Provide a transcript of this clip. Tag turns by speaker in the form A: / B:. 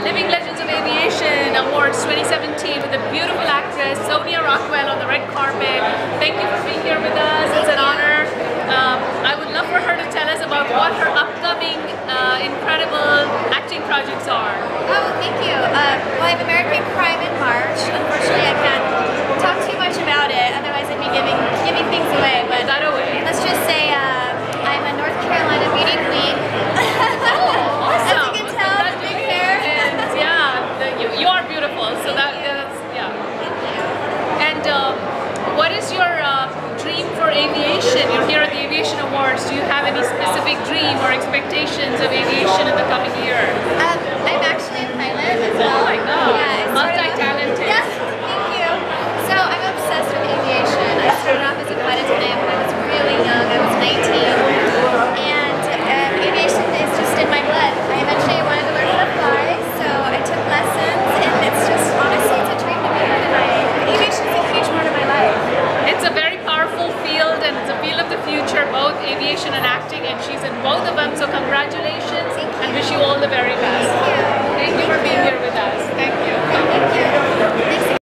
A: Living Legends of Aviation Awards 2017 with the beautiful actress, Sonia Rockwell, on the red carpet. Thank you for being here with us. It's an honor. Um, I would love for her to tell us about what her upcoming uh, incredible acting projects are.
B: Oh, thank you. Uh, well, I have American
A: aviation? You're here at the Aviation Awards. Do you have any specific dream or expectations of aviation in the coming year?
B: Um, I'm actually a pilot as well.
A: Oh my God.
B: Yeah, it's sort of-
A: Multi-talented.
B: Yes, thank you. So I'm obsessed with aviation. I started off as a flight attendant when I was really young. I was 19. And um, aviation is just in my blood. I eventually wanted to learn how to fly, so I took lessons, and it's just, honestly, it's a dream to be here tonight. Aviation is a huge part of my life.
A: It's a very powerful field and it's a field of the future, both aviation and acting, and she's in both of them. So congratulations and wish you all the very best.